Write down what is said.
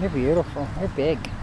They're beautiful. They're big.